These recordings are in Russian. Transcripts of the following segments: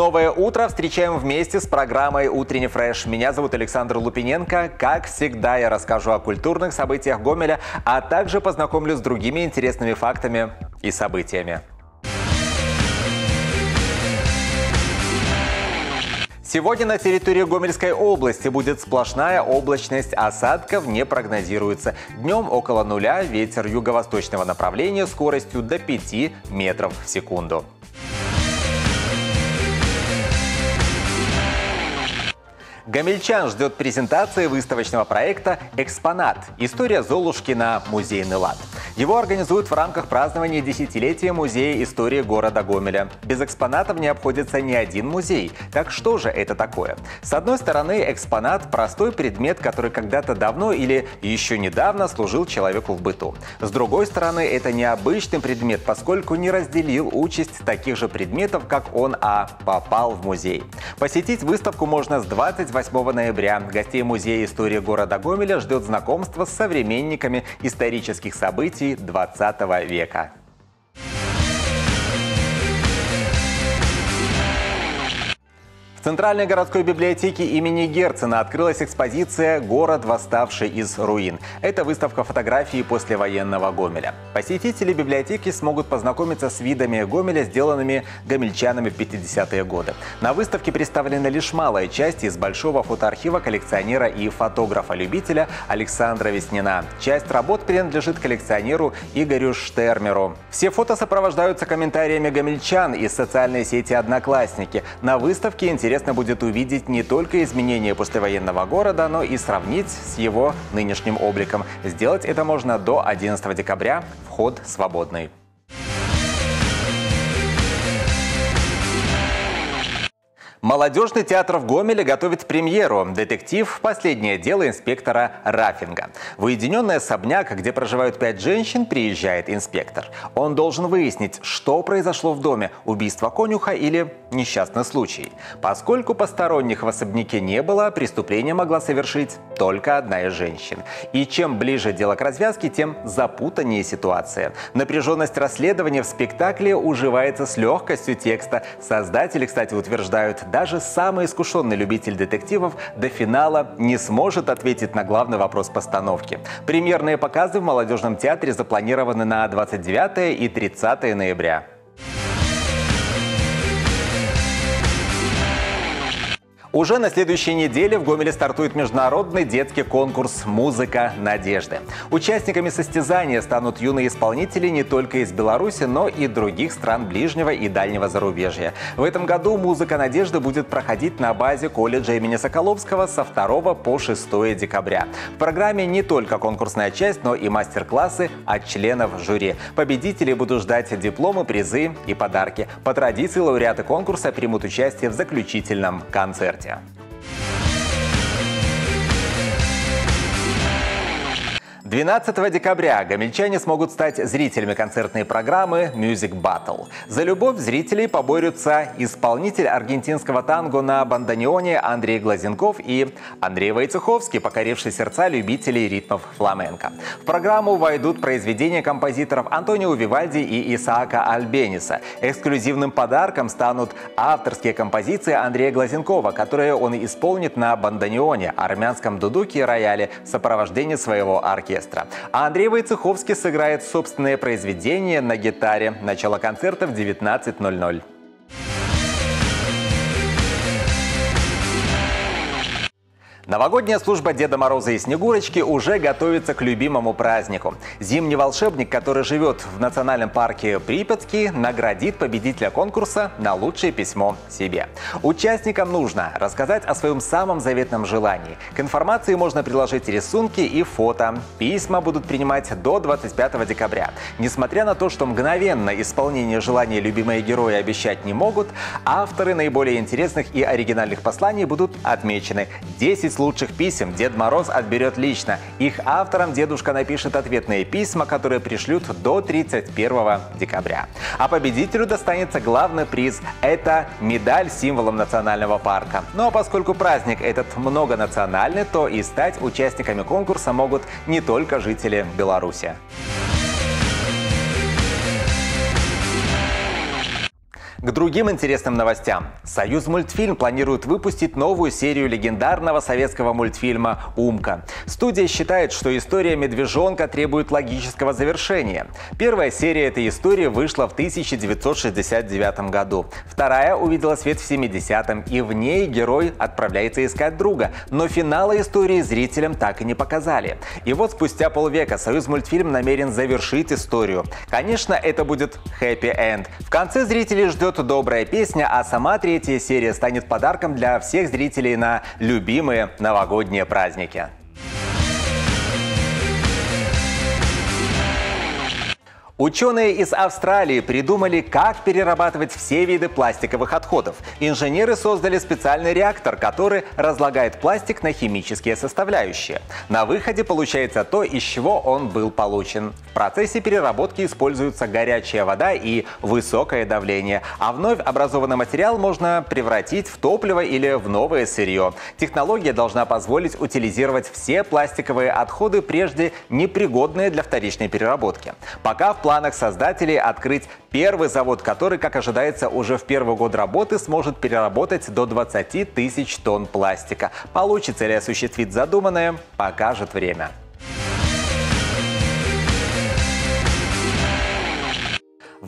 Новое утро встречаем вместе с программой «Утренний фреш». Меня зовут Александр Лупиненко. Как всегда, я расскажу о культурных событиях Гомеля, а также познакомлю с другими интересными фактами и событиями. Сегодня на территории Гомельской области будет сплошная облачность, осадков не прогнозируется. Днем около нуля, ветер юго-восточного направления скоростью до 5 метров в секунду. Гамельчан ждет презентации выставочного проекта «Экспонат. История Золушки на музейный лад». Его организуют в рамках празднования десятилетия Музея истории города Гомеля. Без экспонатов не обходится ни один музей. Так что же это такое? С одной стороны, экспонат – простой предмет, который когда-то давно или еще недавно служил человеку в быту. С другой стороны, это необычный предмет, поскольку не разделил участь таких же предметов, как он, а попал в музей. Посетить выставку можно с 28 ноября. Гостей Музея истории города Гомеля ждет знакомство с современниками исторических событий 20 века. В Центральной городской библиотеке имени Герцена открылась экспозиция «Город, восставший из руин». Это выставка фотографий послевоенного Гомеля. Посетители библиотеки смогут познакомиться с видами Гомеля, сделанными гомельчанами в 50-е годы. На выставке представлена лишь малая часть из большого фотоархива коллекционера и фотографа-любителя Александра Веснина. Часть работ принадлежит коллекционеру Игорю Штермеру. Все фото сопровождаются комментариями гомельчан из социальной сети «Одноклассники». На выставке интересно интересно будет увидеть не только изменения послевоенного города, но и сравнить с его нынешним обликом. Сделать это можно до 11 декабря. Вход свободный. Молодежный театр в Гомеле готовит премьеру. Детектив «Последнее дело инспектора Рафинга». В уединенный особняк, где проживают пять женщин, приезжает инспектор. Он должен выяснить, что произошло в доме – убийство конюха или несчастный случай. Поскольку посторонних в особняке не было, преступление могла совершить только одна из женщин. И чем ближе дело к развязке, тем запутаннее ситуация. Напряженность расследования в спектакле уживается с легкостью текста. Создатели, кстати, утверждают, даже самый искушенный любитель детективов до финала не сможет ответить на главный вопрос постановки. Премьерные показы в Молодежном театре запланированы на 29 и 30 ноября. Уже на следующей неделе в Гомеле стартует международный детский конкурс «Музыка надежды». Участниками состязания станут юные исполнители не только из Беларуси, но и других стран ближнего и дальнего зарубежья. В этом году «Музыка надежды» будет проходить на базе колледжа имени Соколовского со 2 по 6 декабря. В программе не только конкурсная часть, но и мастер-классы от членов жюри. Победители будут ждать дипломы, призы и подарки. По традиции лауреаты конкурса примут участие в заключительном концерте. Здравствуйте! 12 декабря гомельчане смогут стать зрителями концертной программы Music Battle. За любовь зрителей поборются исполнитель аргентинского танго на банданионе Андрей Глазенков и Андрей Войцеховский, покоривший сердца любителей ритмов фламенко. В программу войдут произведения композиторов Антонио Вивальди и Исаака Альбениса. Эксклюзивным подарком станут авторские композиции Андрея Глазенкова, которые он исполнит на банданионе, армянском дудуке и рояле в сопровождении своего оркестра оркестра. А Андрей Войцеховский сыграет собственное произведение на гитаре. Начало концерта в 19.00. Новогодняя служба Деда Мороза и Снегурочки уже готовится к любимому празднику. Зимний волшебник, который живет в национальном парке Припятский, наградит победителя конкурса на лучшее письмо себе. Участникам нужно рассказать о своем самом заветном желании. К информации можно приложить рисунки и фото. Письма будут принимать до 25 декабря. Несмотря на то, что мгновенно исполнение желания любимые герои обещать не могут, авторы наиболее интересных и оригинальных посланий будут отмечены. 10 лучших писем Дед Мороз отберет лично. Их авторам дедушка напишет ответные письма, которые пришлют до 31 декабря. А победителю достанется главный приз – это медаль символом национального парка. Ну а поскольку праздник этот многонациональный, то и стать участниками конкурса могут не только жители Беларуси. К другим интересным новостям. Союз мультфильм планирует выпустить новую серию легендарного советского мультфильма «Умка». Студия считает, что история медвежонка требует логического завершения. Первая серия этой истории вышла в 1969 году. Вторая увидела свет в 70-м, и в ней герой отправляется искать друга. Но финала истории зрителям так и не показали. И вот спустя полвека Союз мультфильм намерен завершить историю. Конечно, это будет хэппи-энд. В конце зрителей ждет ждет добрая песня, а сама третья серия станет подарком для всех зрителей на любимые новогодние праздники. Ученые из Австралии придумали, как перерабатывать все виды пластиковых отходов. Инженеры создали специальный реактор, который разлагает пластик на химические составляющие. На выходе получается то, из чего он был получен. В процессе переработки используются горячая вода и высокое давление, а вновь образованный материал можно превратить в топливо или в новое сырье. Технология должна позволить утилизировать все пластиковые отходы, прежде непригодные для вторичной переработки. Пока в планах создателей открыть первый завод, который, как ожидается, уже в первый год работы сможет переработать до 20 тысяч тонн пластика. Получится ли осуществить задуманное, покажет время.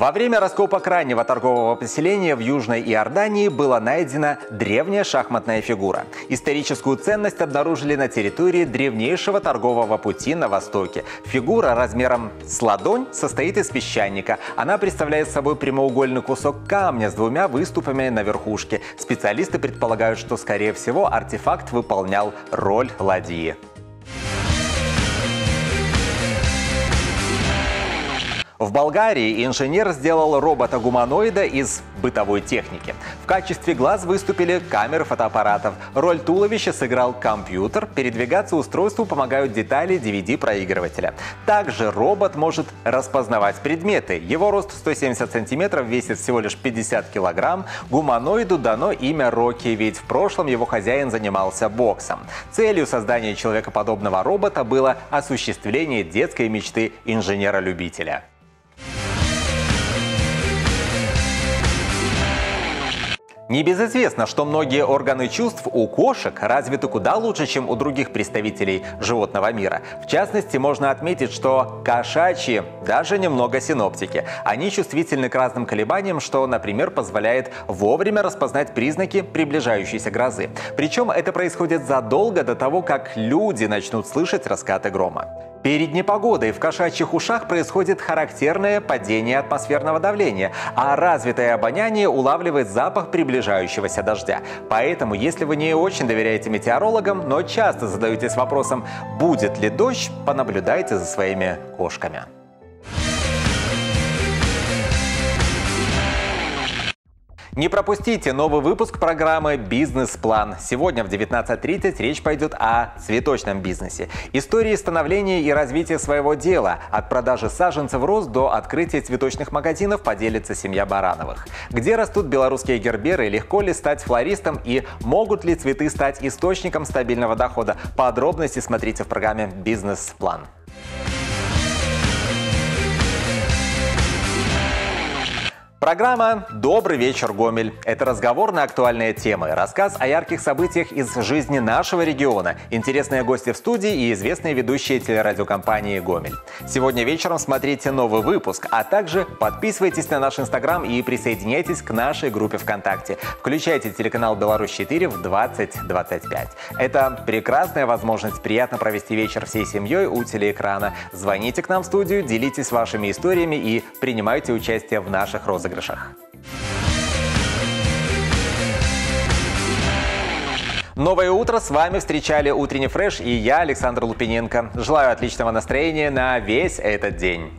Во время раскопок раннего торгового поселения в Южной Иордании была найдена древняя шахматная фигура. Историческую ценность обнаружили на территории древнейшего торгового пути на Востоке. Фигура размером с ладонь состоит из песчаника. Она представляет собой прямоугольный кусок камня с двумя выступами на верхушке. Специалисты предполагают, что, скорее всего, артефакт выполнял роль ладьи. В Болгарии инженер сделал робота-гуманоида из бытовой техники. В качестве глаз выступили камеры фотоаппаратов. Роль туловища сыграл компьютер. Передвигаться устройству помогают детали DVD-проигрывателя. Также робот может распознавать предметы. Его рост 170 сантиметров, весит всего лишь 50 килограмм. Гуманоиду дано имя Рокки, ведь в прошлом его хозяин занимался боксом. Целью создания человекоподобного робота было осуществление детской мечты инженера-любителя. Небезызвестно, что многие органы чувств у кошек развиты куда лучше, чем у других представителей животного мира. В частности, можно отметить, что кошачьи даже немного синоптики. Они чувствительны к разным колебаниям, что, например, позволяет вовремя распознать признаки приближающейся грозы. Причем это происходит задолго до того, как люди начнут слышать раскаты грома. Перед непогодой в кошачьих ушах происходит характерное падение атмосферного давления, а развитое обоняние улавливает запах приближающегося дождя. Поэтому, если вы не очень доверяете метеорологам, но часто задаетесь вопросом, будет ли дождь, понаблюдайте за своими кошками. Не пропустите новый выпуск программы «Бизнес-план». Сегодня в 19.30 речь пойдет о цветочном бизнесе. Истории становления и развития своего дела. От продажи саженцев роз до открытия цветочных магазинов поделится семья Барановых. Где растут белорусские герберы, легко ли стать флористом и могут ли цветы стать источником стабильного дохода? Подробности смотрите в программе «Бизнес-план». Программа «Добрый вечер, Гомель». Это разговор на актуальные темы, рассказ о ярких событиях из жизни нашего региона, интересные гости в студии и известные ведущие телерадиокомпании «Гомель». Сегодня вечером смотрите новый выпуск, а также подписывайтесь на наш Инстаграм и присоединяйтесь к нашей группе ВКонтакте. Включайте телеканал «Беларусь-4» в 2025. Это прекрасная возможность приятно провести вечер всей семьей у телеэкрана. Звоните к нам в студию, делитесь вашими историями и принимайте участие в наших розыгрышах розыгрышах. Новое утро с вами встречали утренний фреш и я, Александр Лупиненко. Желаю отличного настроения на весь этот день.